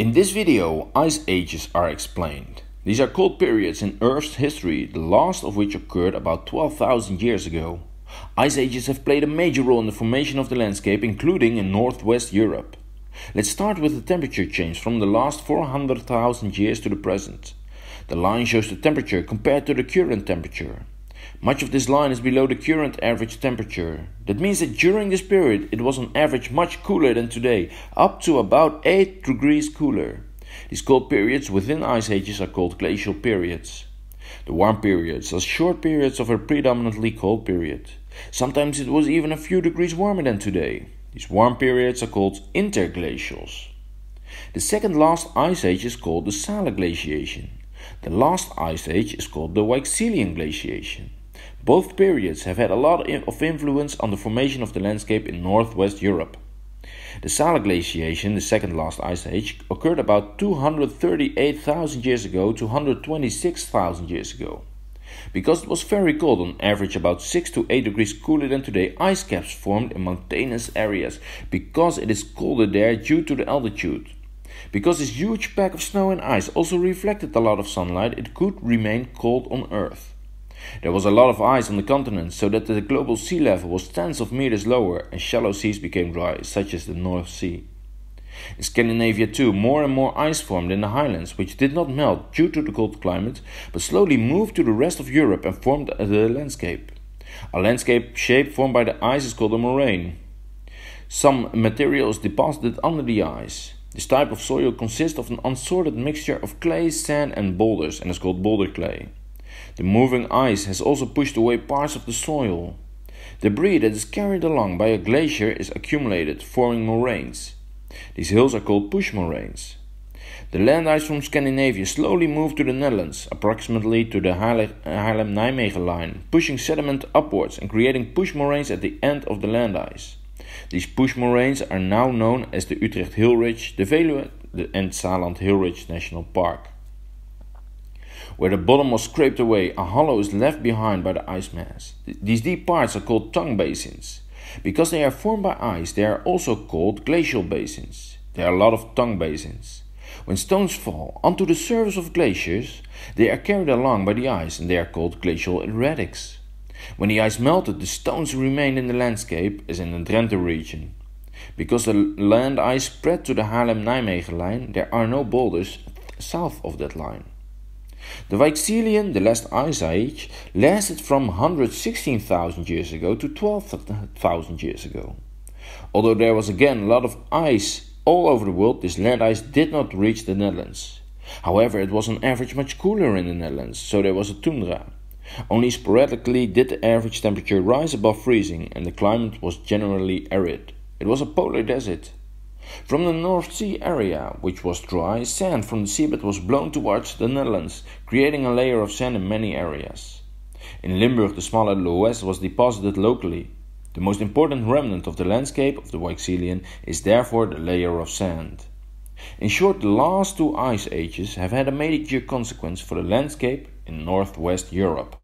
In this video, ice ages are explained. These are cold periods in Earth's history, the last of which occurred about 12,000 years ago. Ice ages have played a major role in the formation of the landscape, including in northwest Europe. Let's start with the temperature change from the last 400,000 years to the present. The line shows the temperature compared to the current temperature. Much of this line is below the current average temperature. That means that during this period it was on average much cooler than today, up to about 8 degrees cooler. These cold periods within ice ages are called glacial periods. The warm periods are short periods of a predominantly cold period. Sometimes it was even a few degrees warmer than today. These warm periods are called interglacials. The second last ice age is called the Saale glaciation. The last ice age is called the Weichselian glaciation. Both periods have had a lot of influence on the formation of the landscape in northwest Europe. The Saale glaciation, the second last ice age, occurred about 238,000 years ago to 126,000 years ago. Because it was very cold, on average about 6 to 8 degrees cooler than today, ice caps formed in mountainous areas because it is colder there due to the altitude. Because this huge pack of snow and ice also reflected a lot of sunlight, it could remain cold on Earth. There was a lot of ice on the continent, so that the global sea level was tens of meters lower and shallow seas became dry, such as the North Sea. In Scandinavia too, more and more ice formed in the highlands, which did not melt due to the cold climate, but slowly moved to the rest of Europe and formed the landscape. A landscape shape formed by the ice is called a moraine. Some material is deposited under the ice. This type of soil consists of an unsorted mixture of clay, sand, and boulders and is called boulder clay. The moving ice has also pushed away parts of the soil. Debris that is carried along by a glacier is accumulated, forming moraines. These hills are called push moraines. The land ice from Scandinavia slowly moved to the Netherlands, approximately to the Haarlem-Nijmegen line, pushing sediment upwards and creating push moraines at the end of the land ice. These push moraines are now known as the Utrecht Hill Ridge, the Veluwe, and Salland Hill Ridge National Park. Where the bottom was scraped away, a hollow is left behind by the ice mass. These deep parts are called tongue basins. Because they are formed by ice, they are also called glacial basins. There are a lot of tongue basins. When stones fall onto the surface of glaciers, they are carried along by the ice and they are called glacial erratics. When the ice melted, the stones remained in the landscape, as in the Drenthe region. Because the land ice spread to the Haarlem-Nijmegen line, there are no boulders south of that line. The Weichselian, the last ice age, lasted from 116,000 years ago to 12,000 years ago. Although there was again a lot of ice all over the world, this land ice did not reach the Netherlands. However, it was on average much cooler in the Netherlands, so there was a tundra. Only sporadically did the average temperature rise above freezing, and the climate was generally arid. It was a polar desert. From the North Sea area, which was dry, sand from the seabed was blown towards the Netherlands, creating a layer of sand in many areas. In Limburg, the smaller loess was deposited locally. The most important remnant of the landscape of the Weichselian is therefore the layer of sand. In short, the last two ice ages have had a major consequence for the landscape in northwest Europe.